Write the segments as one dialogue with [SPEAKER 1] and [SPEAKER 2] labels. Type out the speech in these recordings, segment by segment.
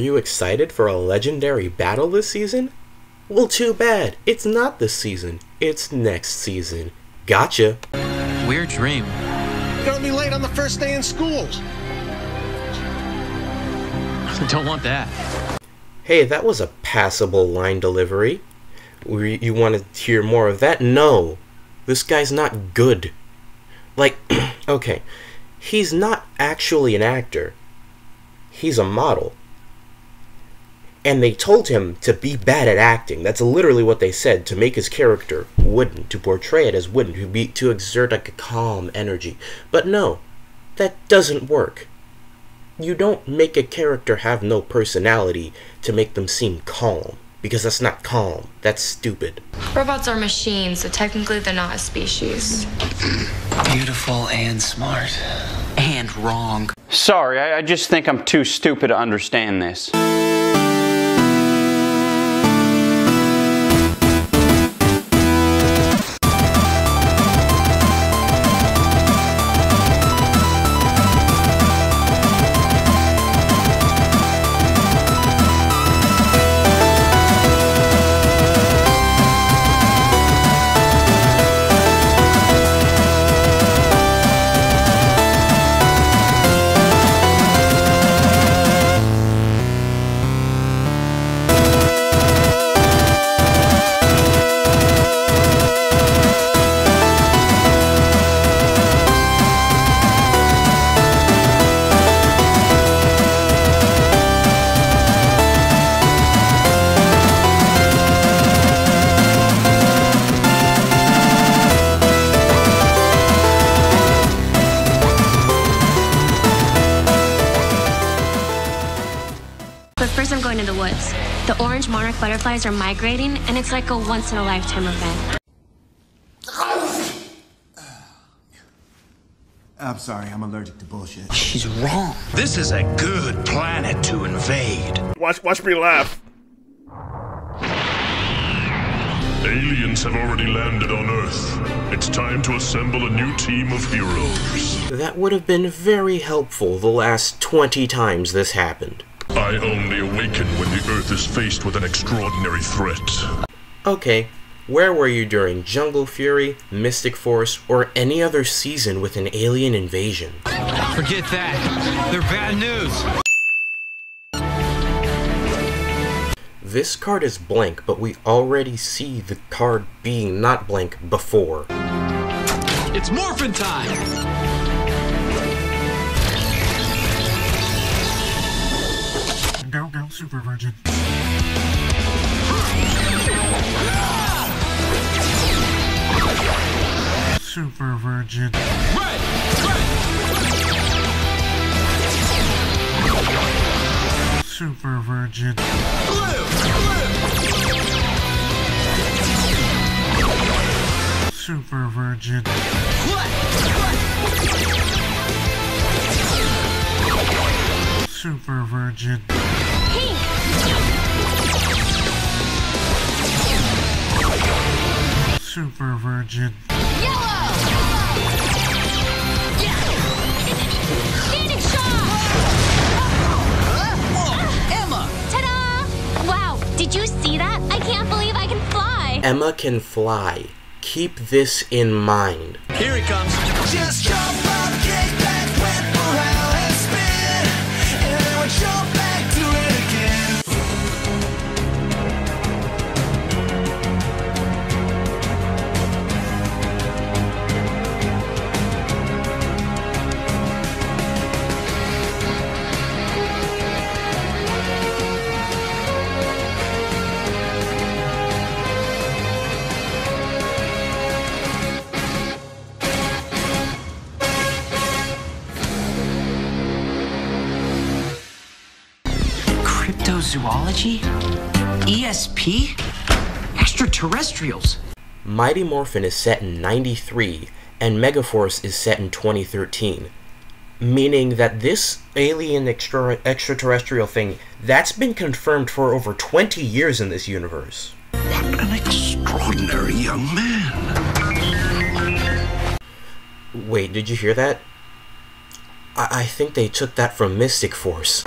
[SPEAKER 1] kid. Wake up.
[SPEAKER 2] Were you excited for a legendary battle this season? Well, too bad. It's not this season. It's next season. Gotcha.
[SPEAKER 3] Weird dream.
[SPEAKER 1] Gonna be late on the first day in school.
[SPEAKER 3] Don't want that.
[SPEAKER 2] Hey, that was a passable line delivery. You want to hear more of that? No. This guy's not good. Like, okay, he's not actually an actor. He's a model. And they told him to be bad at acting. That's literally what they said to make his character wooden, to portray it as wooden, to be to exert like a calm energy. But no, that doesn't work. You don't make a character have no personality to make them seem calm. Because that's not calm. That's stupid.
[SPEAKER 4] Robots are machines, so technically they're not a species.
[SPEAKER 3] Beautiful and smart. And wrong.
[SPEAKER 5] Sorry, I, I just think I'm too stupid to understand this.
[SPEAKER 6] Butterflies are migrating, and it's like a once in a lifetime event.
[SPEAKER 7] I'm sorry, I'm allergic to bullshit.
[SPEAKER 3] She's wrong.
[SPEAKER 1] This is a good planet to invade.
[SPEAKER 8] Watch, watch me laugh.
[SPEAKER 9] Aliens have already landed on Earth. It's time to assemble a new team of heroes.
[SPEAKER 2] That would have been very helpful the last 20 times this happened.
[SPEAKER 9] I only awaken when the Earth is faced with an extraordinary threat.
[SPEAKER 2] Okay, where were you during Jungle Fury, Mystic Force, or any other season with an alien invasion?
[SPEAKER 3] Forget that. They're bad news.
[SPEAKER 2] This card is blank, but we already see the card being not blank before.
[SPEAKER 3] It's morphin' time.
[SPEAKER 7] Super Virgin. Super Virgin. Super Virgin. Super Virgin. Super Virgin. Super Virgin.
[SPEAKER 6] Standing shot!
[SPEAKER 3] Emma!
[SPEAKER 6] Ta-da! Wow, did you see that? I can't believe I can fly.
[SPEAKER 2] Emma can fly. Keep this in mind.
[SPEAKER 3] Here he comes.
[SPEAKER 1] Just jump up,
[SPEAKER 3] Cryptozoology? ESP? Extraterrestrials?
[SPEAKER 2] Mighty Morphin is set in 93, and Megaforce is set in 2013. Meaning that this alien extra- extraterrestrial thing, that's been confirmed for over 20 years in this universe.
[SPEAKER 1] What an extraordinary young man.
[SPEAKER 2] Wait, did you hear that? I, I think they took that from Mystic Force.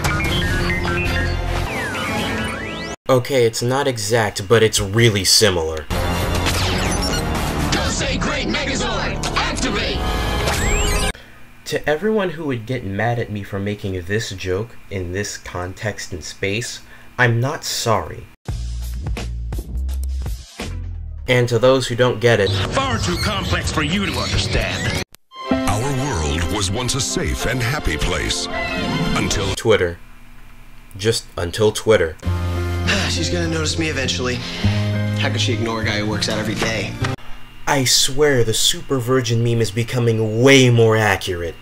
[SPEAKER 2] Okay, it's not exact, but it's really similar.
[SPEAKER 3] Say great Megazord! Activate!
[SPEAKER 2] To everyone who would get mad at me for making this joke in this context and space, I'm not sorry. And to those who don't get it,
[SPEAKER 8] Far too complex for you to understand.
[SPEAKER 10] Our world was once a safe and happy place until
[SPEAKER 2] Twitter. Just until Twitter.
[SPEAKER 11] She's gonna notice me eventually. How could she ignore a guy who works out every day?
[SPEAKER 2] I swear the super virgin meme is becoming way more accurate.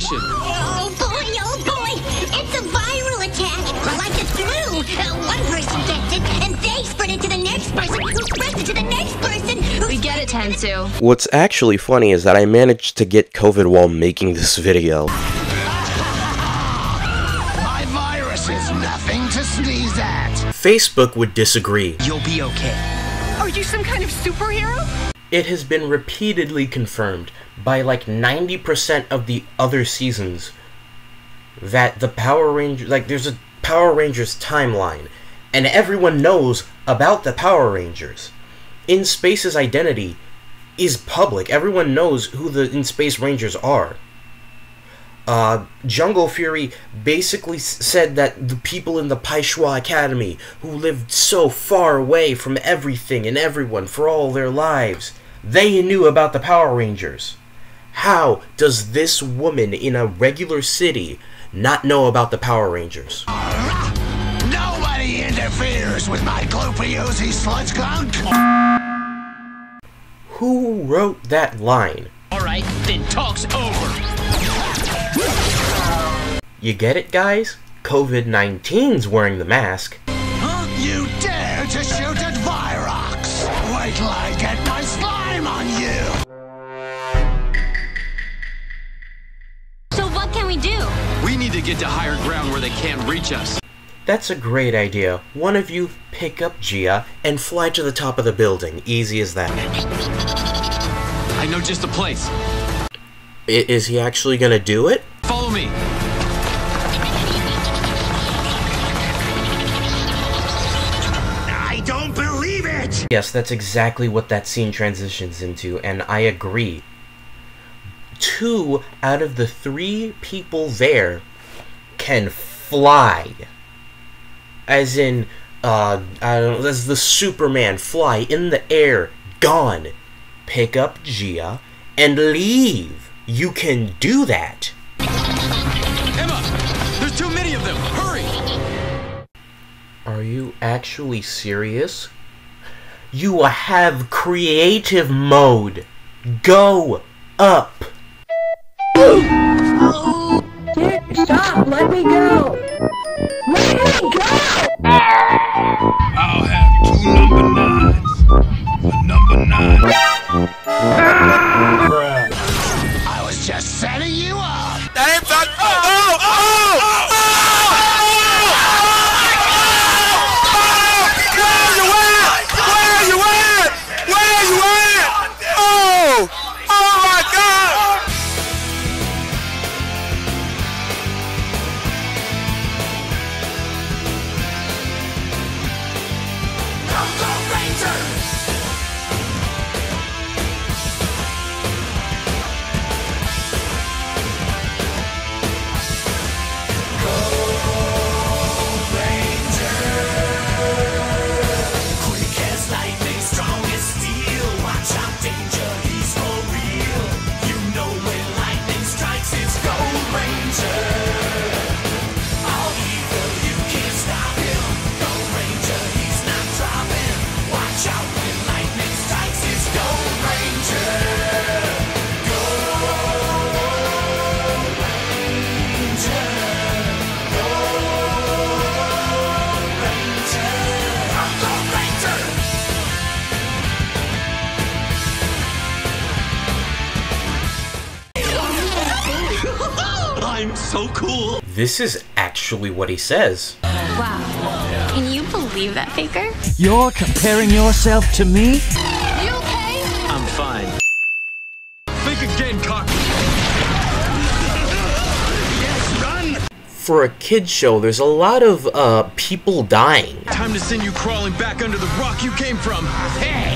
[SPEAKER 3] Situation.
[SPEAKER 12] Oh boy, oh boy! It's a viral attack! Like the flu! Uh, one person gets it, and they spread it to the next person, who spreads it to the next person,
[SPEAKER 4] We get it, Tensou.
[SPEAKER 2] What's actually funny is that I managed to get COVID while making this video.
[SPEAKER 8] My virus is nothing to sneeze at.
[SPEAKER 2] Facebook would disagree.
[SPEAKER 11] You'll be okay.
[SPEAKER 13] Are you some kind of superhero?
[SPEAKER 2] It has been repeatedly confirmed by like 90% of the other seasons that the Power Rangers, like, there's a Power Rangers timeline, and everyone knows about the Power Rangers. In Space's identity is public. Everyone knows who the In Space Rangers are. Uh, Jungle Fury basically said that the people in the Pai Zhua Academy, who lived so far away from everything and everyone for all their lives, they knew about the Power Rangers. How does this woman in a regular city not know about the Power Rangers?
[SPEAKER 8] Nobody interferes with my gloopy sludge gunk.
[SPEAKER 2] Who wrote that line?
[SPEAKER 3] Alright, then talk's over.
[SPEAKER 2] You get it, guys? COVID 19's wearing the mask.
[SPEAKER 8] Get
[SPEAKER 3] to higher ground where they can't reach us.
[SPEAKER 2] That's a great idea. One of you pick up Gia and fly to the top of the building. Easy as that.
[SPEAKER 3] I know just the place.
[SPEAKER 2] I- is he actually gonna do it?
[SPEAKER 3] Follow me.
[SPEAKER 8] I don't believe it.
[SPEAKER 2] Yes, that's exactly what that scene transitions into, and I agree. Two out of the three people there can fly. As in, uh, I don't know, as the Superman fly in the air, gone. Pick up Gia and leave. You can do that.
[SPEAKER 3] Emma! There's too many of them! Hurry!
[SPEAKER 2] Are you actually serious? You have creative mode. Go up.
[SPEAKER 13] Stop! Let me go! Let me go!
[SPEAKER 8] I'll have two number nines. Number nine. I
[SPEAKER 2] actually what he says.
[SPEAKER 6] Wow. Can you believe that, Faker?
[SPEAKER 14] You're comparing yourself to me?
[SPEAKER 6] You okay?
[SPEAKER 15] I'm fine. Think again, cock. yes, run!
[SPEAKER 2] For a kid show, there's a lot of uh people dying.
[SPEAKER 15] Time to send you crawling back under the rock you came from.
[SPEAKER 16] Hey,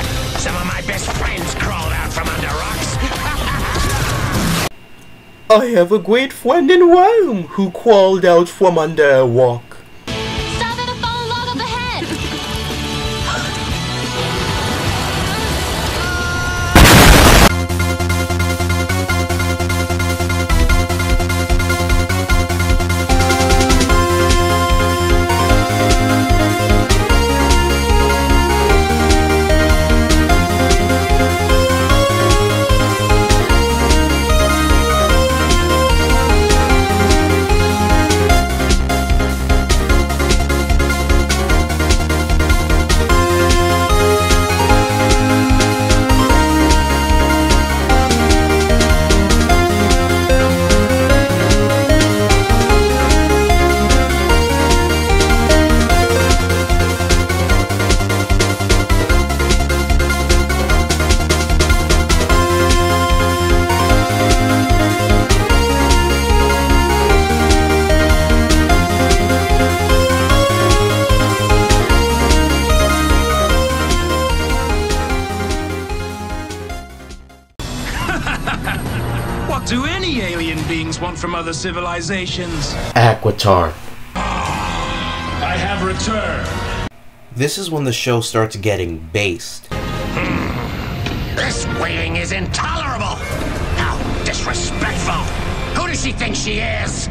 [SPEAKER 2] I have a great friend in Rome who crawled out from under a rock.
[SPEAKER 15] Civilizations?
[SPEAKER 2] Aquatar.
[SPEAKER 15] I have returned.
[SPEAKER 2] This is when the show starts getting based. Hmm.
[SPEAKER 16] This waiting is intolerable. How disrespectful. Who does she think she is?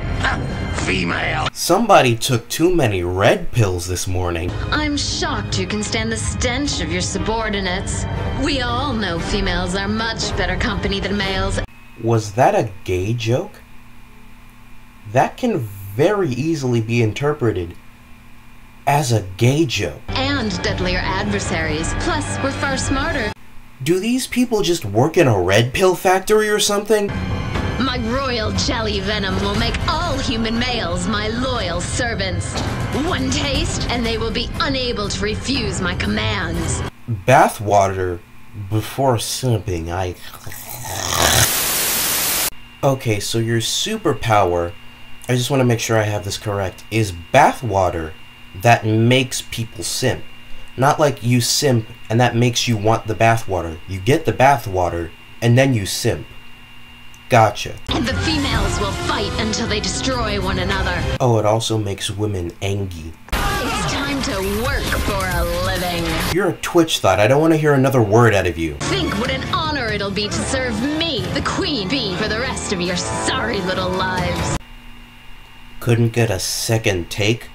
[SPEAKER 16] Female.
[SPEAKER 2] Somebody took too many red pills this morning.
[SPEAKER 17] I'm shocked you can stand the stench of your subordinates. We all know females are much better company than males.
[SPEAKER 2] Was that a gay joke? That can very easily be interpreted as a gay joke.
[SPEAKER 17] And deadlier adversaries. Plus, we're far smarter.
[SPEAKER 2] Do these people just work in a red pill factory or something?
[SPEAKER 17] My royal jelly venom will make all human males my loyal servants. One taste, and they will be unable to refuse my commands.
[SPEAKER 2] Bathwater before simping, I. Okay, so your superpower, I just want to make sure I have this correct, is bathwater that makes people simp. Not like you simp and that makes you want the bathwater. You get the bathwater and then you simp. Gotcha.
[SPEAKER 17] And the females will fight until they destroy one another.
[SPEAKER 2] Oh, it also makes women angry.
[SPEAKER 17] It's time to work for a living.
[SPEAKER 2] You're a Twitch thought. I don't want to hear another word out of you.
[SPEAKER 17] Think what an honor it'll be to serve me, the queen bee, for the rest of your sorry little lives.
[SPEAKER 2] Couldn't get a second take?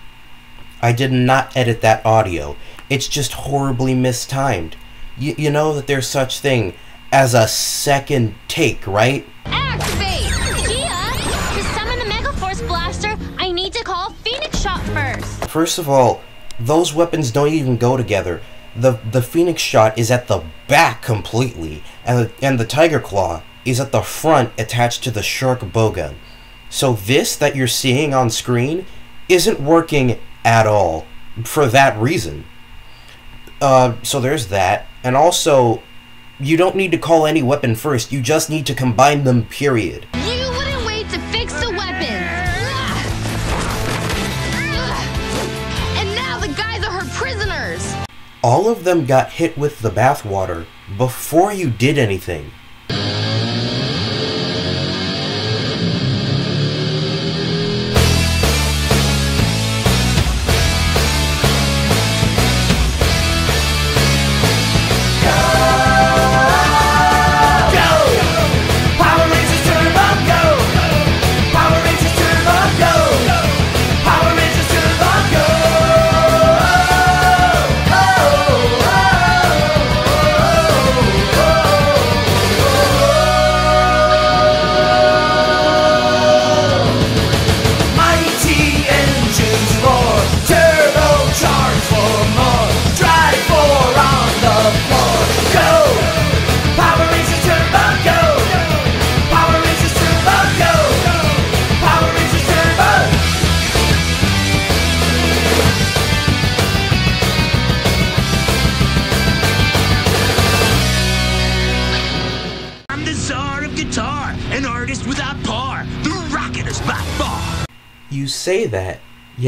[SPEAKER 2] I did not edit that audio. It's just horribly mistimed. Y- you know that there's such thing as a second take, right?
[SPEAKER 6] Activate! Gia! To summon the Mega Force Blaster, I need to call Phoenix Shot first.
[SPEAKER 2] First of all, those weapons don't even go together. The the Phoenix shot is at the back completely, and the, and the Tiger Claw is at the front attached to the Shark Bowgun. So this that you're seeing on screen isn't working at all for that reason. Uh, so there's that, and also, you don't need to call any weapon first. You just need to combine them. Period.
[SPEAKER 6] You wouldn't wait to fix the weapons. And now the guys are her prisoners.
[SPEAKER 2] All of them got hit with the bathwater before you did anything.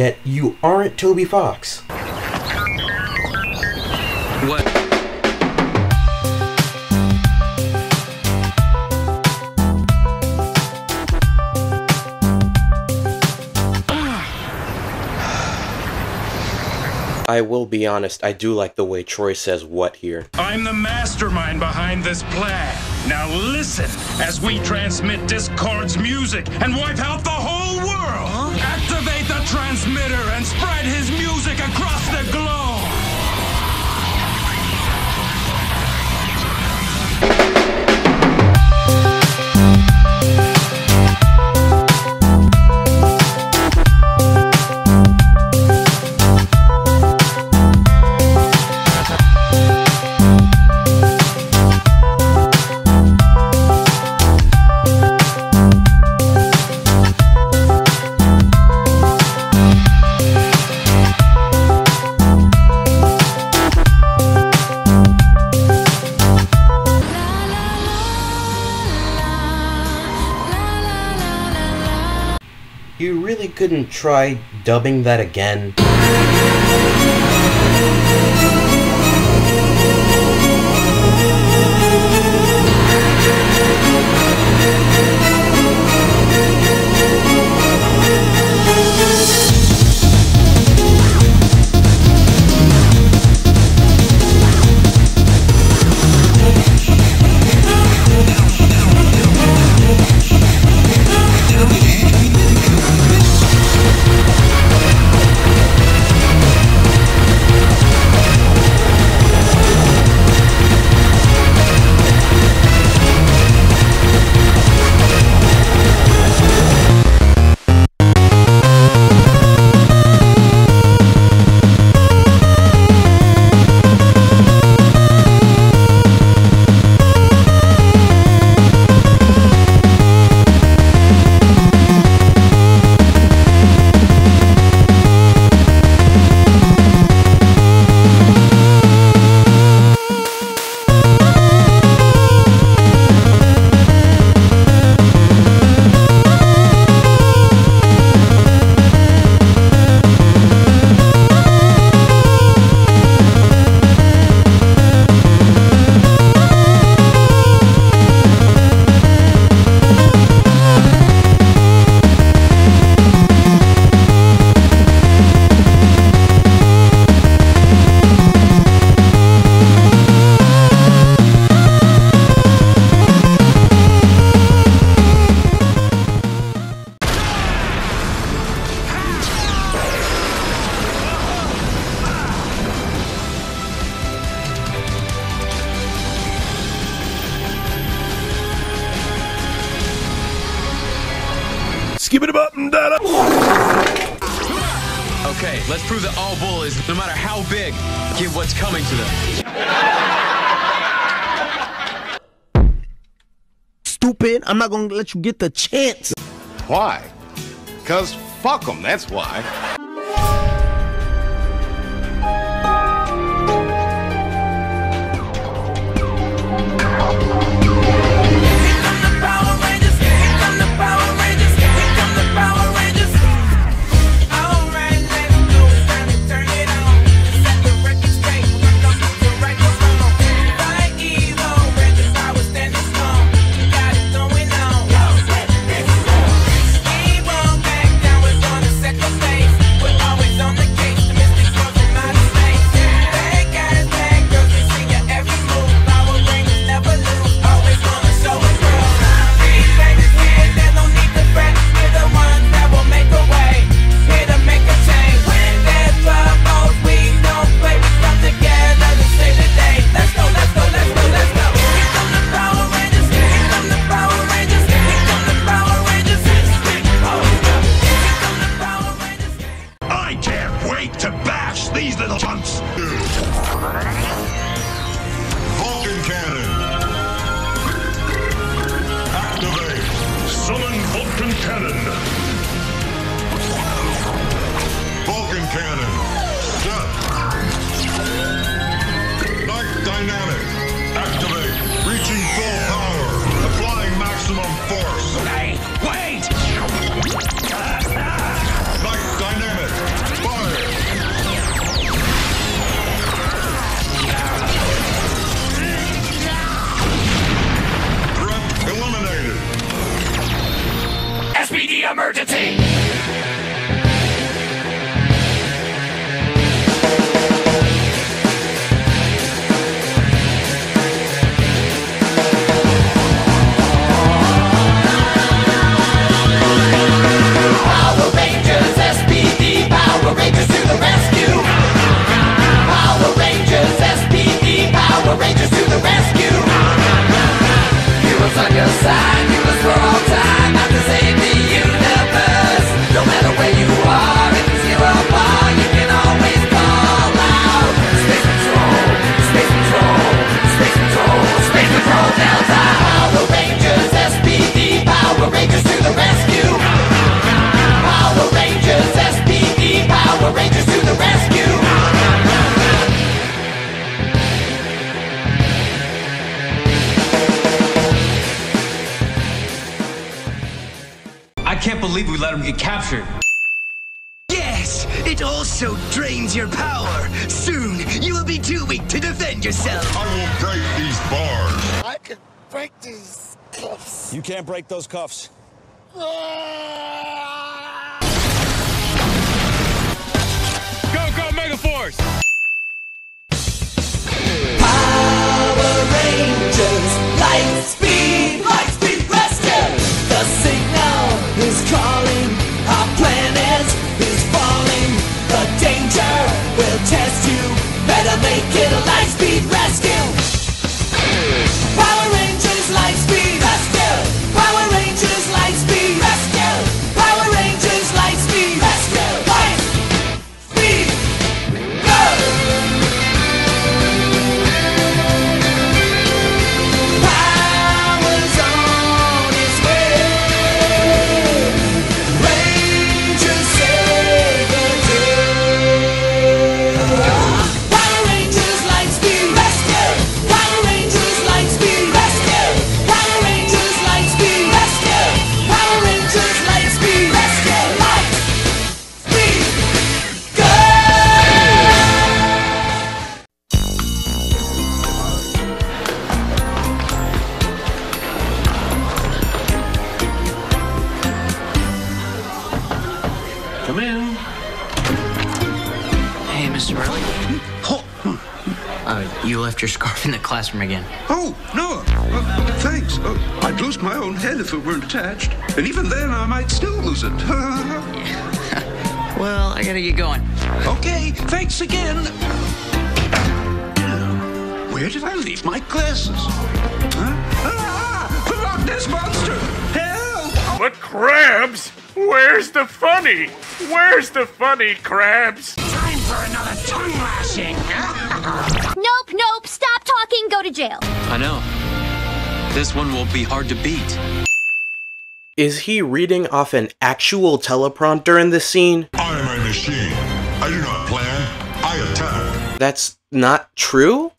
[SPEAKER 2] Yet you aren't Toby Fox.
[SPEAKER 15] What?
[SPEAKER 2] I will be honest, I do like the way Troy says what here.
[SPEAKER 15] I'm the mastermind behind this plan. Now listen as we transmit Discord's music and wipe out the whole world. Transmitter and spread his music across the globe.
[SPEAKER 2] Couldn't try dubbing that again?
[SPEAKER 17] No matter how big, get what's coming to them.
[SPEAKER 5] Stupid, I'm not gonna let you get the chance.
[SPEAKER 18] Why? Because fuck them, that's why.
[SPEAKER 9] Break
[SPEAKER 19] those cuffs.
[SPEAKER 20] Well, I gotta get going.
[SPEAKER 15] okay, thanks again. Where did I leave my glasses? Huh? Ah, the Loch Ness Monster! Help!
[SPEAKER 3] But Krabs, where's the funny? Where's the funny, Krabs?
[SPEAKER 16] Time for another tongue lashing.
[SPEAKER 6] Nope, nope. Stop talking. Go to jail.
[SPEAKER 17] I know. This one will be hard to beat.
[SPEAKER 2] Is he reading off an actual teleprompter in this scene?
[SPEAKER 9] Machine. I do not plan. I attack.
[SPEAKER 2] That's not true?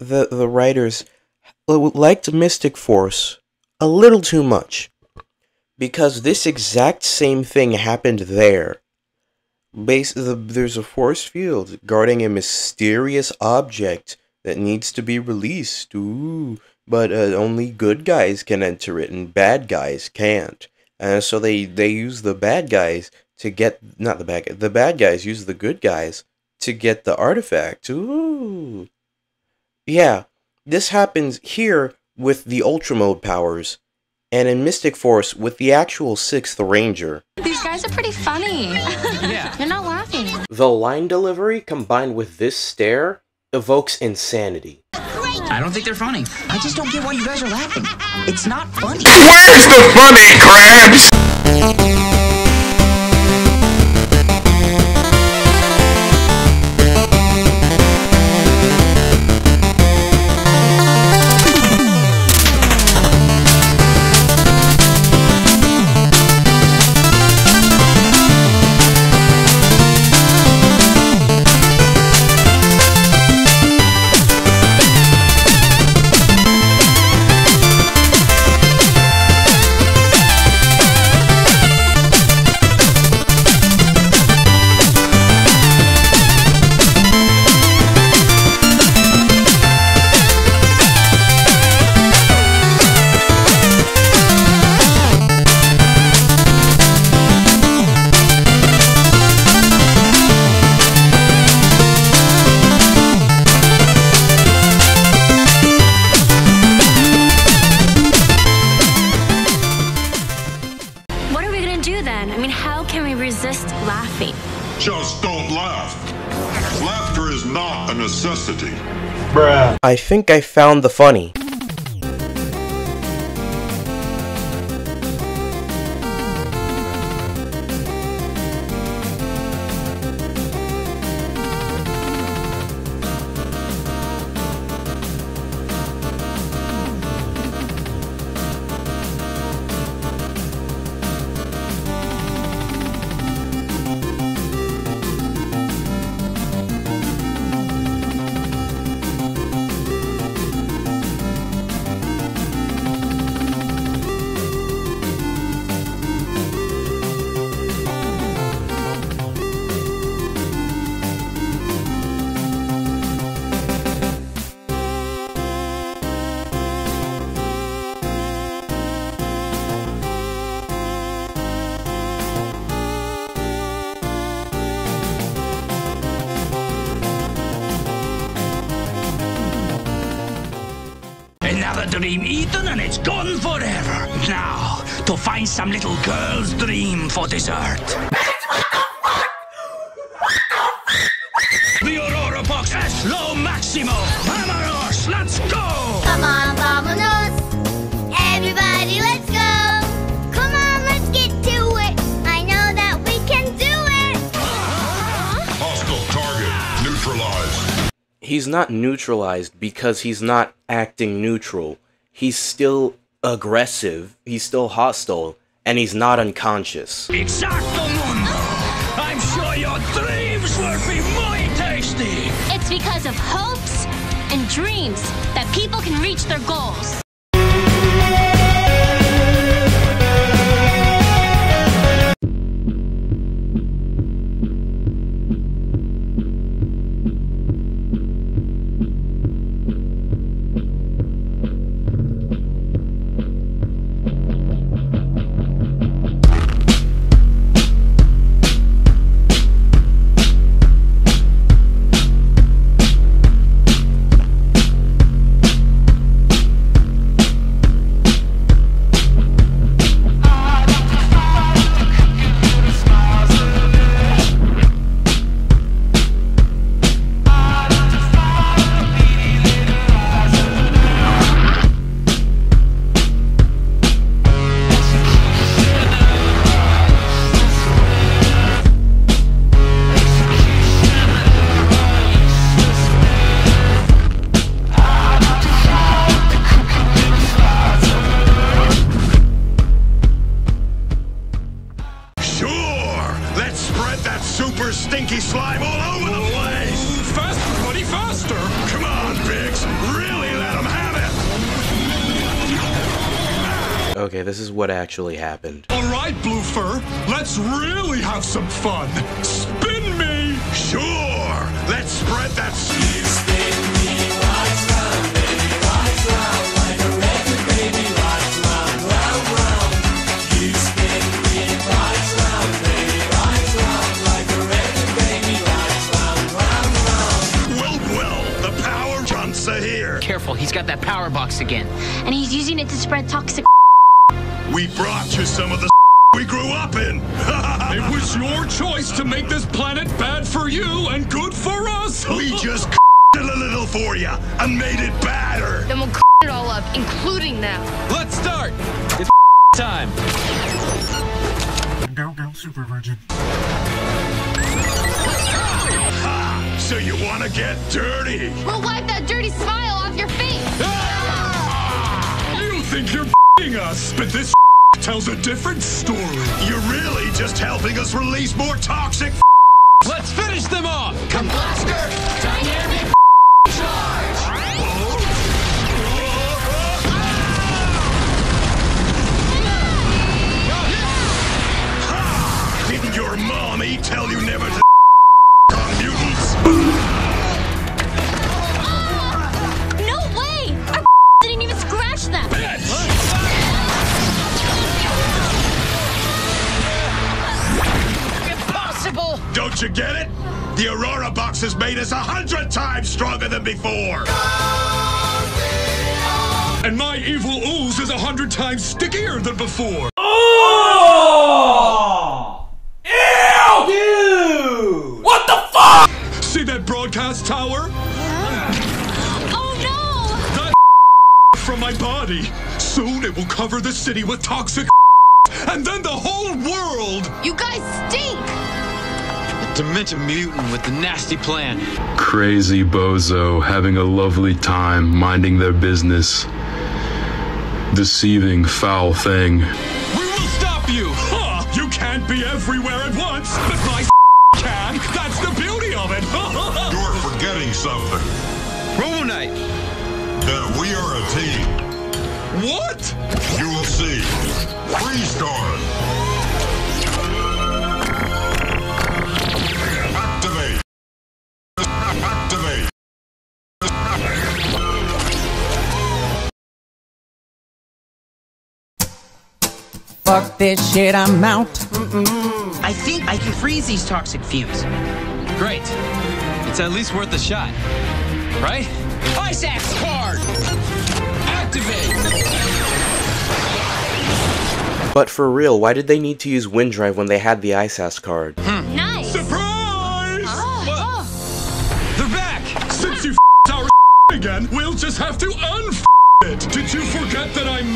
[SPEAKER 1] The,
[SPEAKER 3] the
[SPEAKER 2] writers liked Mystic Force a little too much. Because this exact same thing happened there. Base, the, there's a force field guarding a mysterious object that needs to be released. Ooh, but uh, only good guys can enter it, and bad guys can't. And so they they use the bad guys to get not the bad the bad guys use the good guys to get the artifact. Ooh, yeah, this happens here with the Ultra Mode powers, and in Mystic Force with the actual Sixth Ranger.
[SPEAKER 21] These guys are pretty funny. yeah. You're not laughing.
[SPEAKER 2] The line delivery combined with this stare evokes insanity.
[SPEAKER 20] I don't think they're funny. I just don't get why you guys are laughing. It's not funny.
[SPEAKER 3] Where's the funny, Krabs?
[SPEAKER 2] I think I found the funny.
[SPEAKER 15] Dream eaten and it's gone forever. Now, to find some little girl's dream for dessert. The Aurora Box S Low Maximo. Vamanos, let's go!
[SPEAKER 12] Come on, vamonos. Everybody, let's go. Come on, let's get to it. I know that we can do it.
[SPEAKER 9] Hostile target neutralized.
[SPEAKER 2] He's not neutralized because he's not acting neutral. He's still aggressive, he's still hostile, and he's not unconscious.
[SPEAKER 15] Exacto mundo! I'm sure your dreams will be muy tasty!
[SPEAKER 6] It's because of hopes and dreams that people can reach their goals.
[SPEAKER 2] Actually happened.
[SPEAKER 3] Alright, Blue Fur, let's really have some fun! Spin me! Sure! Let's spread that. Well, well, the power junks are here.
[SPEAKER 20] Careful, he's got that power box again.
[SPEAKER 6] And he's using it to spread toxic.
[SPEAKER 3] We brought you some of the we grew up in. it was your choice to make this planet bad for you and good for us. we just it a little for you and made it badder.
[SPEAKER 22] Then we'll it all up, including them.
[SPEAKER 17] Let's start. It's time.
[SPEAKER 23] Go, go, super virgin.
[SPEAKER 3] Ha! So you want to get dirty?
[SPEAKER 22] We'll wipe that dirty smile off your face.
[SPEAKER 3] You think you're fing us, but this tells a different story. You're really just helping us release more toxic.
[SPEAKER 17] Let's finish them off.
[SPEAKER 15] Come blaster!
[SPEAKER 3] Don't you get it? The Aurora box has made us a hundred times stronger than before. And my evil ooze is a hundred times stickier than before.
[SPEAKER 1] Oh! Ew! Dude! What the fuck?
[SPEAKER 3] See that broadcast tower? Yeah. Oh no! That from my body. Soon it will cover the city with toxic and then the whole world!
[SPEAKER 22] You guys stink!
[SPEAKER 17] Demented mutant with the nasty plan.
[SPEAKER 9] Crazy bozo having a lovely time minding their business. Deceiving foul thing.
[SPEAKER 3] We will stop you. Huh? You can't be everywhere at once, but my can. That's the beauty of it.
[SPEAKER 24] You're forgetting something.
[SPEAKER 17] Robo Knight.
[SPEAKER 24] That we are a team.
[SPEAKER 3] What?
[SPEAKER 24] You will see. Freestar. Activate.
[SPEAKER 14] Fuck this shit, I'm out.
[SPEAKER 20] I think I can freeze these toxic fumes.
[SPEAKER 17] Great. It's at least worth a shot. Right?
[SPEAKER 20] Ice Axe card!
[SPEAKER 17] Activate!
[SPEAKER 2] But for real, why did they need to use Wind Drive when they had the ISAS card? Hmm.
[SPEAKER 6] Nice.
[SPEAKER 3] Surprise!
[SPEAKER 22] Ah, oh,
[SPEAKER 3] They're back. Since you our again, we'll just have to un it. Did you forget that I'm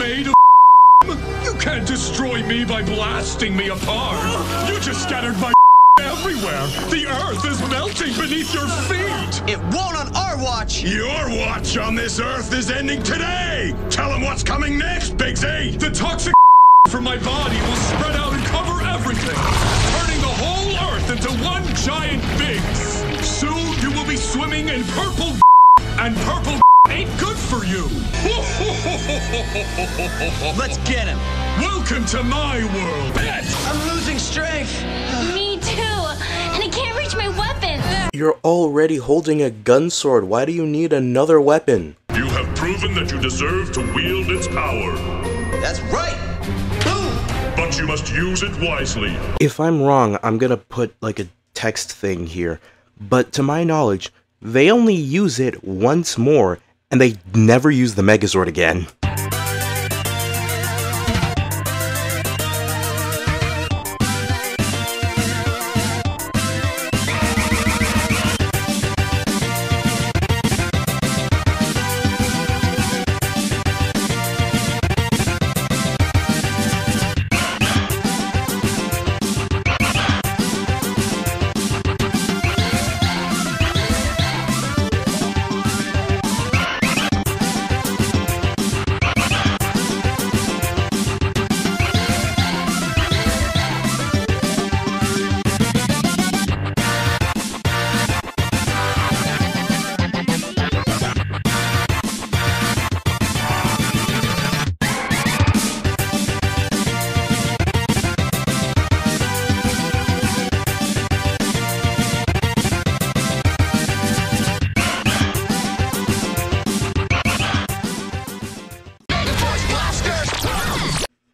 [SPEAKER 3] destroy me by blasting me apart. You just scattered my everywhere. The earth is melting beneath your feet.
[SPEAKER 25] It won't on our watch.
[SPEAKER 3] Your watch on this earth is ending today. Tell him what's coming next, Big Z. The toxic from my body will spread out and cover everything, turning the whole earth into one giant big. Soon you will be swimming in purple and purple ain't good for you.
[SPEAKER 20] Let's get him.
[SPEAKER 3] Welcome to my world, Bet.
[SPEAKER 25] I'm losing strength.
[SPEAKER 6] Me too. And I can't reach my weapon.
[SPEAKER 2] You're already holding a gun sword. Why do you need another weapon?
[SPEAKER 9] You have proven that you deserve to wield its power.
[SPEAKER 25] That's right. Boom.
[SPEAKER 9] But you must use it wisely.
[SPEAKER 2] If I'm wrong, I'm gonna put like a text thing here. But to my knowledge, they only use it once more, and they never use the Megazord again.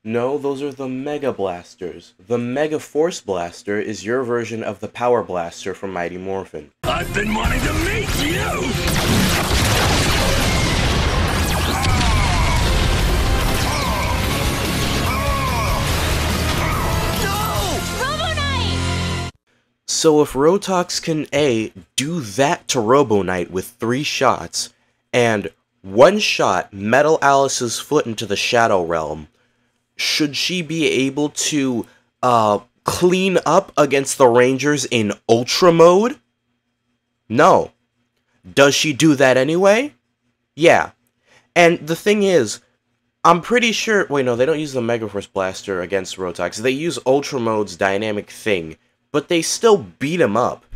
[SPEAKER 2] No, those are the Mega Blasters. The Mega Force Blaster is your version of the Power Blaster from Mighty Morphin.
[SPEAKER 3] I've been wanting to meet you.
[SPEAKER 6] Robo Knight!
[SPEAKER 2] So if Rotox can A, do that to Robo Knight with three shots, and one shot Metal Alice's foot into the Shadow Realm, should she be able to uh, clean up against the Rangers in Ultra Mode? No. Does she do that anyway? Yeah. And the thing is, I'm pretty sure. Wait, no, they don't use the Megaforce Blaster against Rotox. They use Ultra Mode's dynamic thing, but they still beat him up.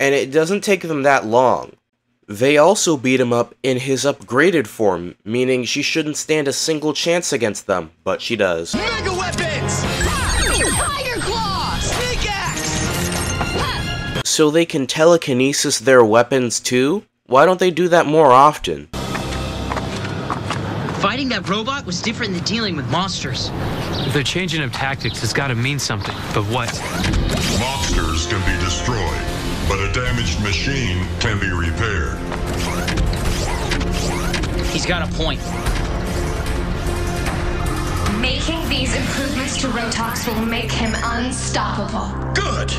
[SPEAKER 2] And it doesn't take them that long. They also beat him up in his upgraded form, meaning she shouldn't stand a single chance against them, but she does.
[SPEAKER 25] Mega weapons.
[SPEAKER 22] Tiger Claw!
[SPEAKER 25] Snake axe.
[SPEAKER 2] So they can telekinesis their weapons too? Why don't they do that more often?
[SPEAKER 20] Fighting that robot was different than dealing with monsters.
[SPEAKER 17] If they're changing up tactics, it's gotta mean something. But what?
[SPEAKER 24] Monsters can be destroyed, but a damaged machine can be repaired.
[SPEAKER 20] He's got a point.
[SPEAKER 6] Making these improvements to Rotox will make him unstoppable.
[SPEAKER 3] Good.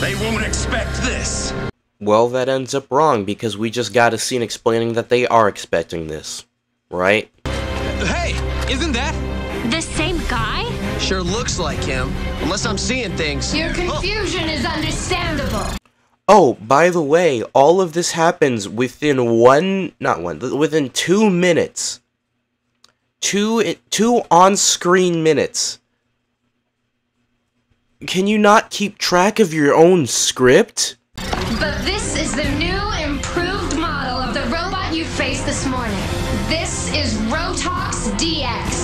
[SPEAKER 3] They won't expect this.
[SPEAKER 2] Well, that ends up wrong because we just got a scene explaining that they are expecting this. Right?
[SPEAKER 25] Hey,
[SPEAKER 17] Isn't that?
[SPEAKER 6] The same guy?
[SPEAKER 25] Sure looks like him. Unless I'm seeing things.
[SPEAKER 26] Your oh. confusion is understandable.
[SPEAKER 2] Oh, by the way, all of this happens within one, not one, within two minutes. Two, two on-screen minutes. Can you not keep track of your own script?
[SPEAKER 26] But this is the new, improved model of the robot you faced this morning. This is Rotox DX.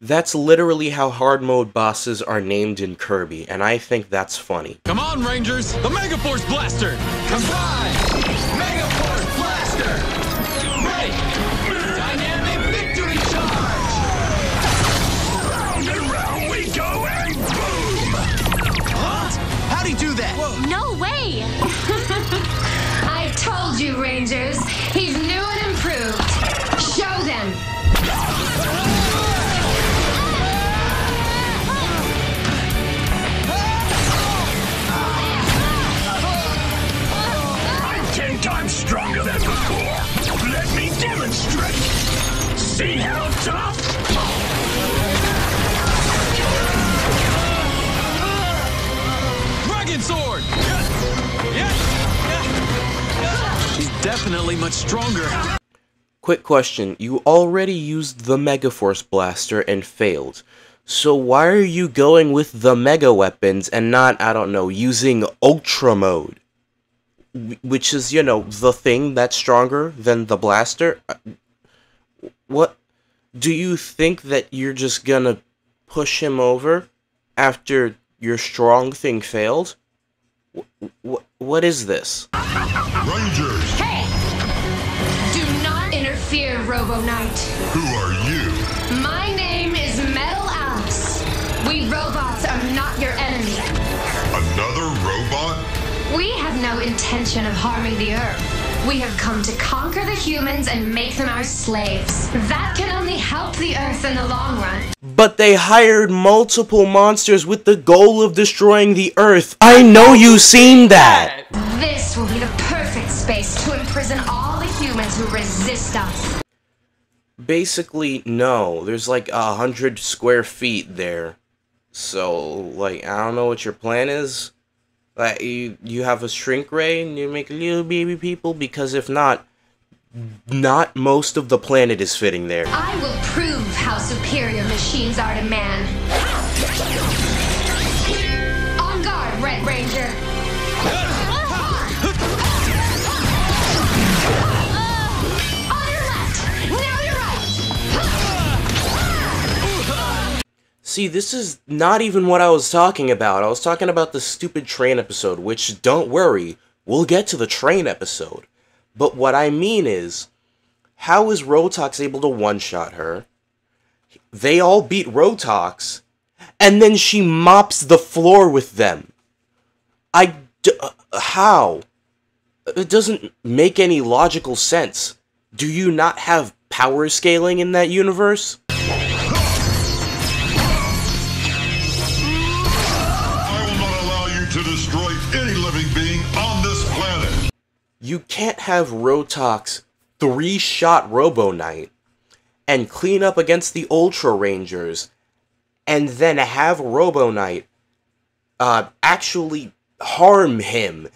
[SPEAKER 2] That's literally how hard mode bosses are named in Kirby, and I think that's funny.
[SPEAKER 17] Come on, Rangers! The Mega Force Blaster! Combine! Mega
[SPEAKER 3] See how tough?
[SPEAKER 17] Dragon Sword! He's definitely much stronger.
[SPEAKER 2] Quick question, you already used the Mega Force Blaster and failed. So why are you going with the Mega Weapons and not, I don't know, using Ultra Mode? Which is, you know, the thing that's stronger than the blaster? Uh, What? Do you think that you're just gonna push him over after your strong thing failed? Wh- wh- what is this?
[SPEAKER 24] Rangers,
[SPEAKER 26] Hey! Do not interfere, Robo Knight.
[SPEAKER 24] who are you?
[SPEAKER 26] My name is Metal Alice. We robots are not your enemy.
[SPEAKER 24] Another robot?
[SPEAKER 26] We have no intention of harming the Earth. We have come to conquer the humans and make them our slaves. That can only help the Earth in the long run.
[SPEAKER 2] But they hired multiple monsters with the goal of destroying the Earth. I know you've seen that!
[SPEAKER 26] This will be the perfect space to imprison all the humans who resist us.
[SPEAKER 2] Basically, no. There's like a hundred square feet there. So, like, I don't know what your plan is. Like, you, you have a shrink ray and you make little baby people? Because if not, not most of the planet is fitting there.
[SPEAKER 26] I will prove how superior machines are to man.
[SPEAKER 2] See, this is not even what I was talking about. I was talking about the stupid train episode, which, don't worry, we'll get to the train episode. But what I mean is, how is Rotox able to one-shot her? They all beat Rotox, and then she mops the floor with them. I d- uh, how? It doesn't make any logical sense. Do you not have power scaling in that universe?
[SPEAKER 24] You
[SPEAKER 2] can't have Rotox three shot Robo Knight and clean up against the Ultra Rangers and then have Robo Knight uh, actually harm him.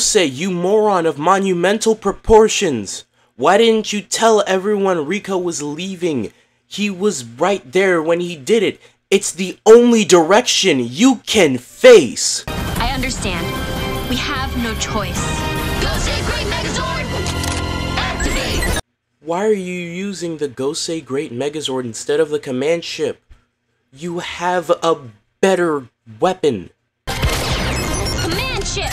[SPEAKER 6] Rico? Where did he go?
[SPEAKER 2] Gosei, you moron of monumental proportions! Why didn't you tell everyone Rico was leaving? He was right there when he did it. It's the only direction you can face.
[SPEAKER 6] I understand. We have no choice.
[SPEAKER 27] Gosei Great Megazord! Activate!
[SPEAKER 2] Why are you using the Gosei Great Megazord instead of the command ship? You have a better weapon.
[SPEAKER 6] Command ship,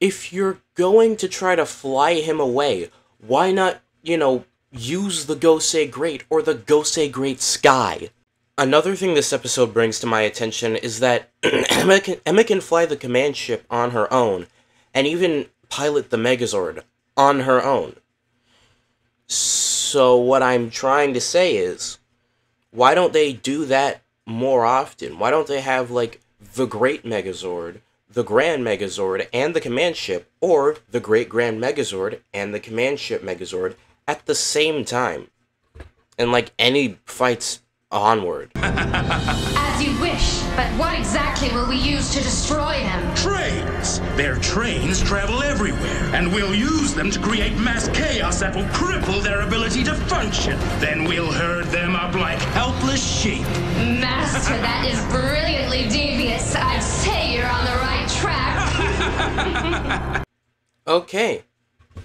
[SPEAKER 2] If you're going to try to fly him away, why not, you know, use the Gosei Great or the Gosei Great Sky? Another thing this episode brings to my attention is that Emma can, Emma can fly the command ship on her own, and even pilot the Megazord on her own. So, what I'm trying to say is, why don't they do that more often? Why don't they have, like, the Great Megazord, the Grand Megazord, and the Command Ship, or the Great Grand Megazord and the Command Ship Megazord at the same time? And, like, any fights onward.
[SPEAKER 26] As you wish, but what exactly will we use to destroy them?
[SPEAKER 15] Trains! Their trains travel everywhere, and we'll use them to create mass chaos that will cripple their ability to function. Then we'll herd them up like helpless sheep.
[SPEAKER 26] Master, that is brilliantly devious. I'd say you're on the right track.
[SPEAKER 2] Okay,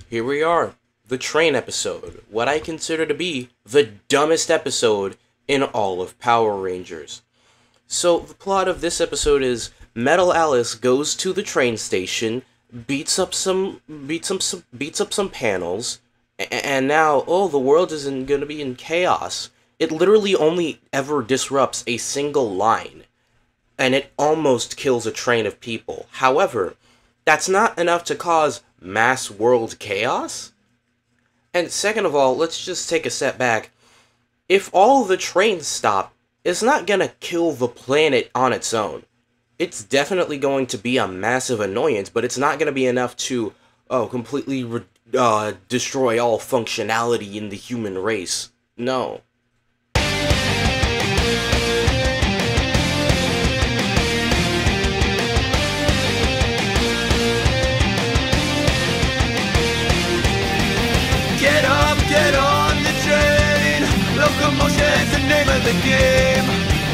[SPEAKER 2] here we are. The train episode. What I consider to be the dumbest episode in all of Power Rangers. So, the plot of this episode is Metal Alice goes to the train station, beats up some beats up some beats up some panels, and now oh the world isn't going to be in chaos. It literally only ever disrupts a single line and it almost kills a train of people. However, that's not enough to cause mass world chaos. And second of all, let's just take a step back. If all the trains stop, it's not gonna kill the planet on its own. It's definitely going to be a massive annoyance, but it's not gonna be enough to, oh, completely re- uh, destroy all functionality in the human race. No.
[SPEAKER 1] Get on the train. Locomotion's the name of the game.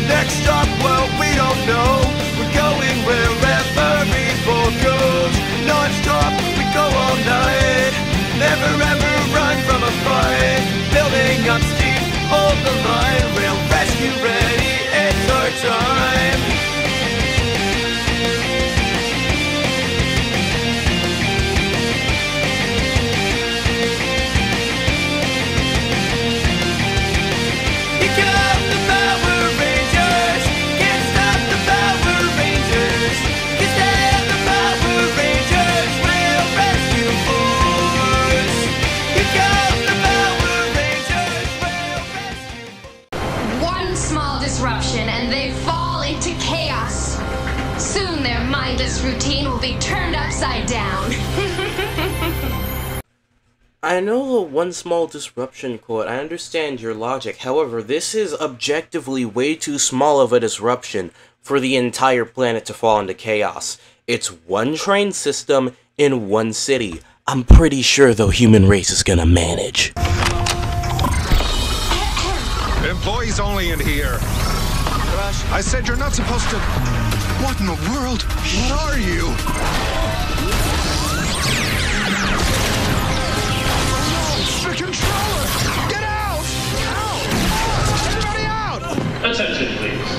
[SPEAKER 1] Next stop, well, we don't know. We're going wherever people goes. Non-stop, we go all night. Never ever run from a fight. Building up steam, hold the line. We'll
[SPEAKER 2] I know the one small disruption quote, I understand your logic. However, this is objectively way too small of a disruption for the entire planet to fall into chaos. It's one train system in one city. I'm pretty sure the human race is gonna manage.
[SPEAKER 10] Employees only in here. I said you're not supposed to. What in the world? What are you?
[SPEAKER 28] Attention, please.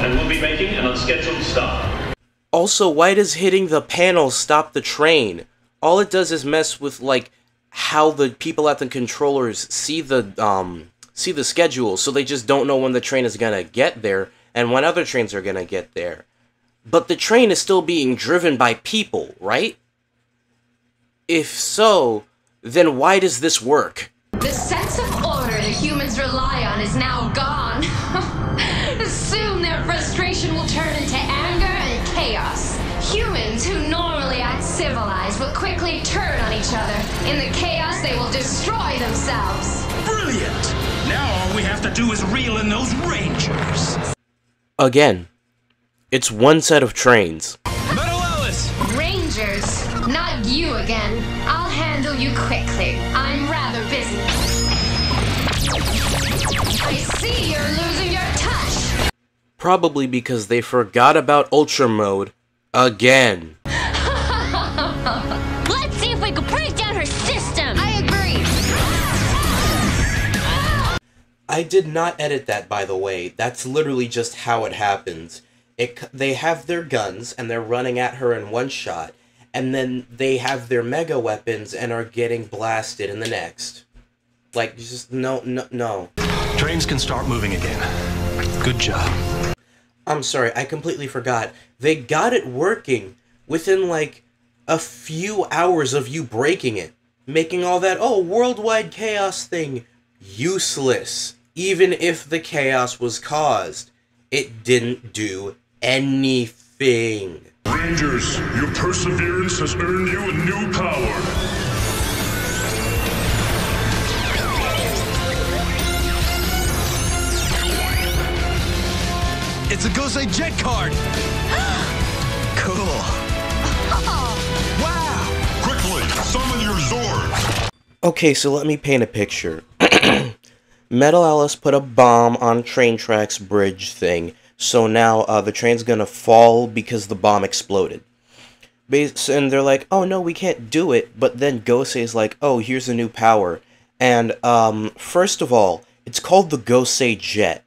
[SPEAKER 28] And we'll be making an unscheduled stop.
[SPEAKER 2] Also, why does hitting the panel stop the train? All it does is mess with like how the people at the controllers see the um see the schedule, so they just don't know when the train is gonna get there and when other trains are gonna get there. But the train is still being driven by people, right? If so, then why does this work?
[SPEAKER 26] The sense of order that humans rely on is now gone.
[SPEAKER 3] We have to do is reel in those Rangers.
[SPEAKER 2] Again, it's one set of trains.
[SPEAKER 17] Metal Alice!
[SPEAKER 22] Rangers, not you again. I'll handle you quickly. I'm rather busy. I see you're losing your touch.
[SPEAKER 2] Probably because they forgot about Ultra Mode again.
[SPEAKER 22] I
[SPEAKER 2] did not edit that, by the way. That's literally just how it happens. It, they have their guns and they're running at her in one shot, and then they have their mega weapons and are getting blasted in the next. Like, just no, no, no.
[SPEAKER 29] Trains can start moving again. Good job.
[SPEAKER 2] I'm sorry, I completely forgot. They got it working within like a few hours of you breaking it, making all that, oh, worldwide chaos thing useless. Even if the chaos was caused, it didn't do anything.
[SPEAKER 9] Rangers, your perseverance has earned you a new power.
[SPEAKER 17] It's a Gosei Jet card! cool.
[SPEAKER 24] Wow! Quickly, summon your Zord!
[SPEAKER 2] Okay, so let me paint a picture. Metal Alice put a bomb on train tracks bridge thing, so now uh, the train's gonna fall because the bomb exploded. And they're like, oh no, we can't do it, but then Gosei's like, oh, here's a new power. And, um, first of all, it's called the Gosei Jet,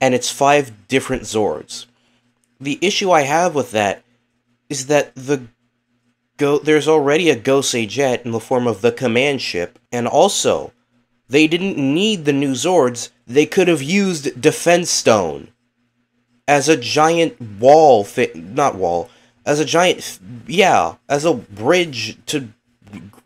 [SPEAKER 2] and it's five different Zords. The issue I have with that is that the go there's already a Gosei jet in the form of the command ship, and also they didn't need the new Zords. They could have used Defense Stone as a giant wall thi- not wall, as a giant yeah, as a bridge to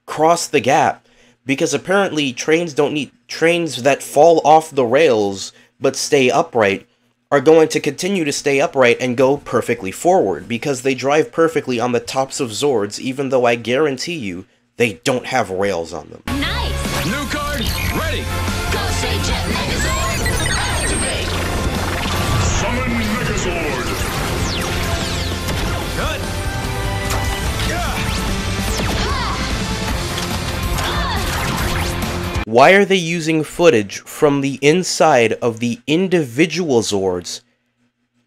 [SPEAKER 2] cross the gap because apparently trains don't need trains that fall off the rails but stay upright are going to continue to stay upright and go perfectly forward because they drive perfectly on the tops of Zords, even though I guarantee you they don't have rails on them.
[SPEAKER 6] Nice.
[SPEAKER 2] Why are they using footage from the inside of the individual Zords?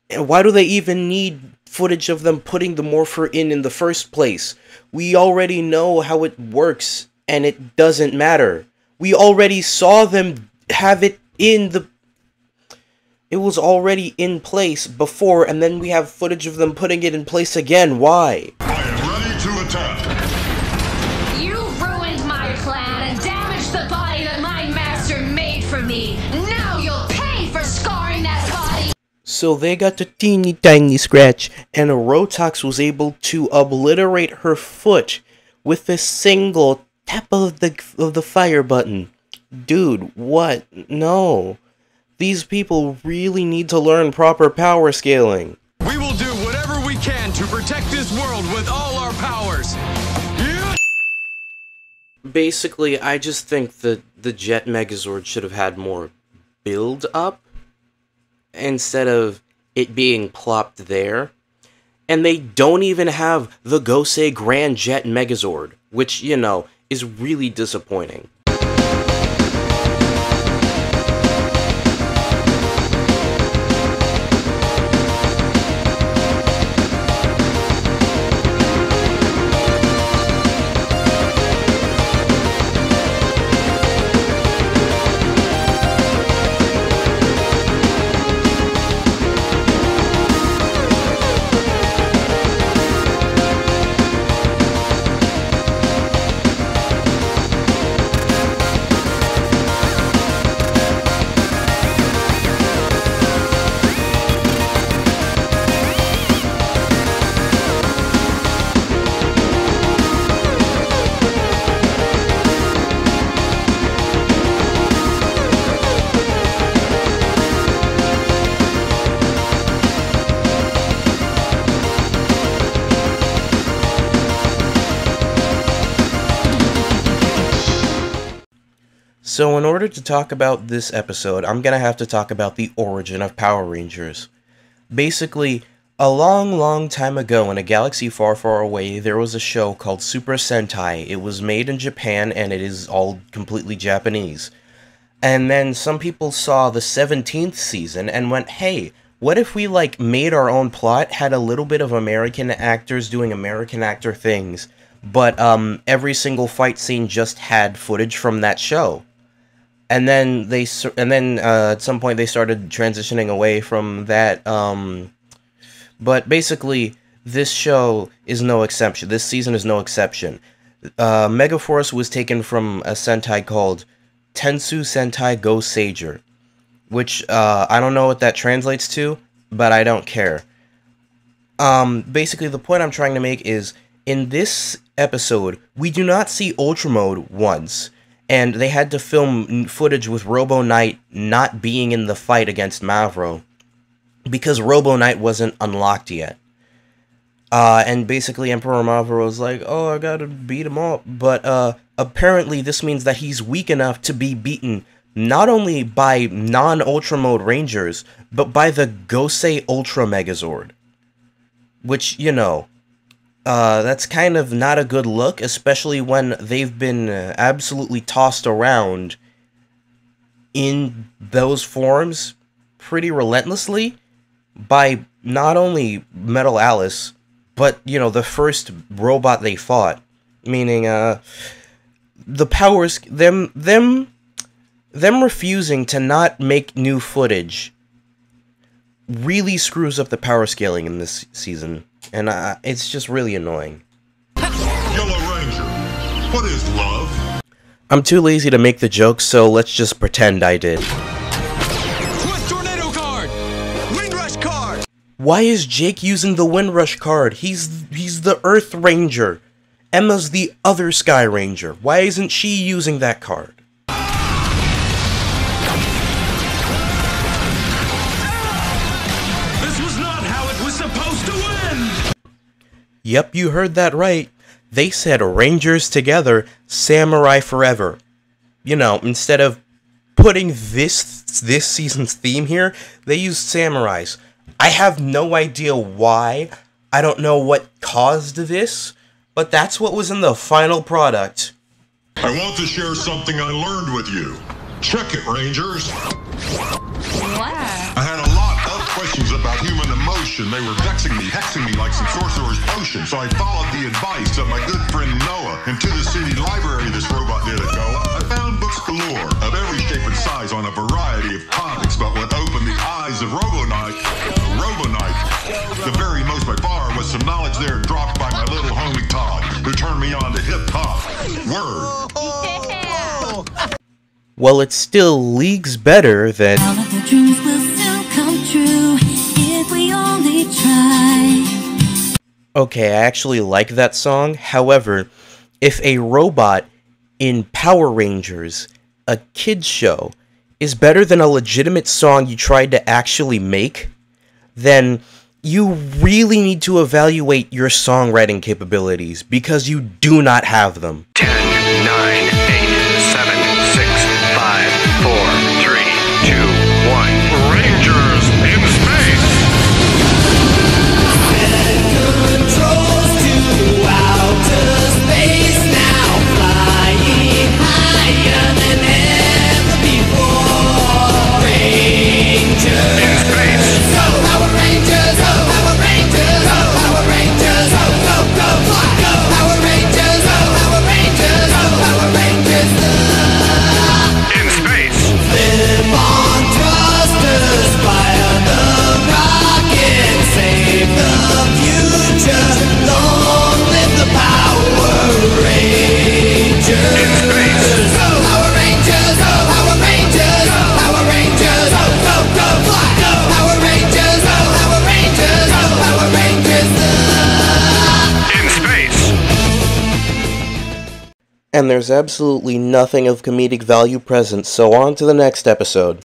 [SPEAKER 2] And why do they even need footage of them putting the Morpher in in the first place? We already know how it works, and it doesn't matter. We already saw them have it in the. It was already in place before, and then we have footage of them putting it in place again. Why? So they got a teeny tiny scratch, and Rotox was able to obliterate her foot with a single tap of the of the fire button. Dude, what? No. These people really need to learn proper power scaling.
[SPEAKER 17] We will do whatever we can to protect this world with all our powers. Yeah!
[SPEAKER 2] Basically, I just think that the Jet Megazord should have had more build up instead of it being plopped there. And they don't even have the Gosei Grand Jet Megazord, which, you know, is really disappointing. Order to talk about this episode, I'm gonna have to talk about the origin of Power Rangers. Basically, a long, long time ago in a galaxy far, far away, there was a show called Super Sentai. It was made in Japan and it is all completely Japanese. And then some people saw the 17th season and went, hey, what if we like made our own plot, had a little bit of American actors doing American actor things, but um every single fight scene just had footage from that show. And then they and then uh, at some point they started transitioning away from that um but basically this show is no exception. This season is no exception. Uh, Megaforce was taken from a Sentai called Tensou Sentai Goseiger, which uh, I don't know what that translates to, but I don't care. Um, basically, the point I'm trying to make is in this episode, we do not see Ultra Mode once, and they had to film footage with Robo Knight not being in the fight against Mavro because Robo Knight wasn't unlocked yet. Uh, and basically Emperor Mavro was like, oh, I gotta beat him up. But uh, apparently this means that he's weak enough to be beaten not only by non-Ultra Mode Rangers, but by the Gosei Ultra Megazord. Which, you know, uh, that's kind of not a good look, especially when they've been uh, absolutely tossed around in those forms pretty relentlessly by not only Metal Alice, but you know the first robot they fought, meaning uh the powers them them them refusing to not make new footage really screws up the power scaling in this season, and uh, it's just really annoying.
[SPEAKER 24] Yellow Ranger, what is love?
[SPEAKER 2] I'm too lazy to make the joke, so let's just pretend I did.
[SPEAKER 17] Quick tornado card! Windrush card!
[SPEAKER 2] Why is Jake using the Windrush card? He's he's the Earth Ranger. Emma's the other Sky Ranger. Why isn't she using that card? Yep, you heard that right. They said Rangers together, Samurai forever. You know, instead of putting this this season's theme here, they used samurais. I have no idea why. I don't know what caused this, but that's what was in the final product.
[SPEAKER 24] I want to share something I learned with you. Check it, Rangers.
[SPEAKER 21] What?
[SPEAKER 24] Human emotion. They were vexing me, hexing me like some sorcerer's potion. So I followed the advice of my good friend Noah. And to the city library this robot did at Goa, I found books galore of every shape and size on a variety of topics. But what opened the eyes of Robo Knight, Robonite, the very most by far was some knowledge there dropped by my little homie Todd, who turned me on to hip hop. Word.
[SPEAKER 2] Well, it's still leagues better than Okay, I actually like that song. However, if a robot in Power Rangers, a kids show, is better than a legitimate song you tried to actually make, then you really need to evaluate your songwriting capabilities because you do not have them. And there's absolutely nothing of comedic value present, so on to the next episode.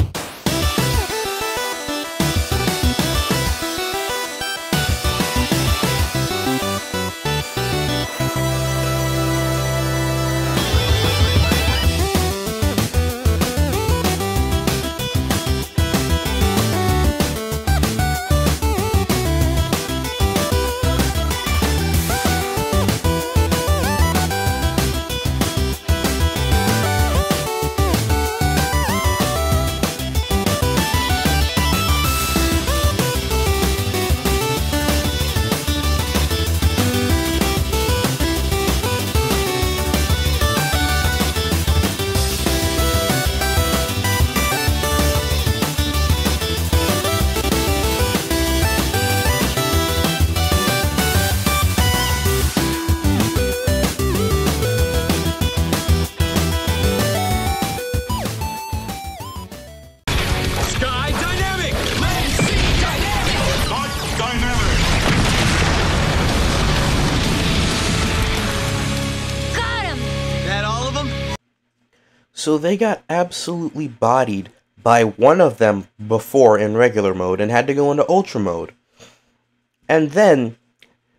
[SPEAKER 2] They got absolutely bodied by one of them before in regular mode and had to go into ultra mode. And then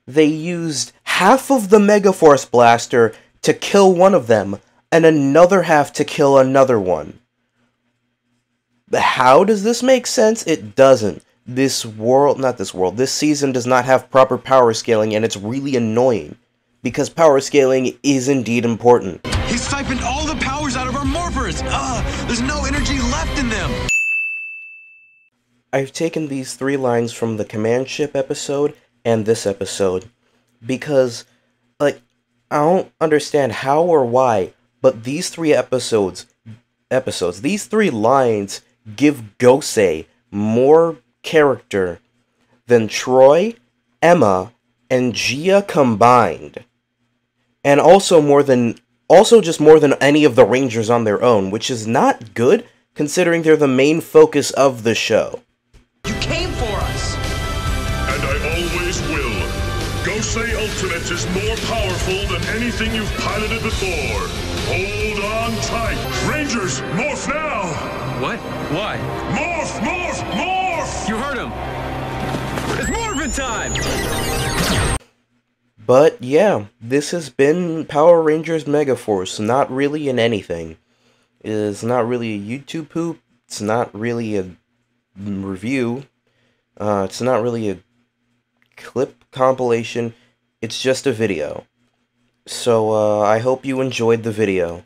[SPEAKER 2] they used half of the Megaforce Blaster to kill one of them and another half to kill another one. How does this make sense? It doesn't. This world, not this world, this season does not have proper power scaling and it's really annoying. Because power scaling is indeed important.
[SPEAKER 17] He siphoned all the powers out of our morphers! Ugh, there's no energy left in them!
[SPEAKER 2] I've taken these three lines from the command ship episode and this episode because, like, I don't understand how or why, but these three episodes, episodes, these three lines give Gosei more character than Troy, Emma, and Gia combined, and also more than, also just more than any of the Rangers on their own, which is not good considering they're the main focus of the show.
[SPEAKER 17] You came for us!
[SPEAKER 9] And I always will. Gosei Ultimate is more powerful than anything you've piloted before. Hold on tight. Rangers, morph now!
[SPEAKER 17] What? Why?
[SPEAKER 9] Morph, morph, morph!
[SPEAKER 17] You heard him! It's Morphin time!
[SPEAKER 2] But yeah, this has been Power Rangers Megaforce, not really in anything. It's not really a YouTube poop, it's not really a review, uh, it's not really a clip compilation, it's just a video. So uh, I hope you enjoyed the video.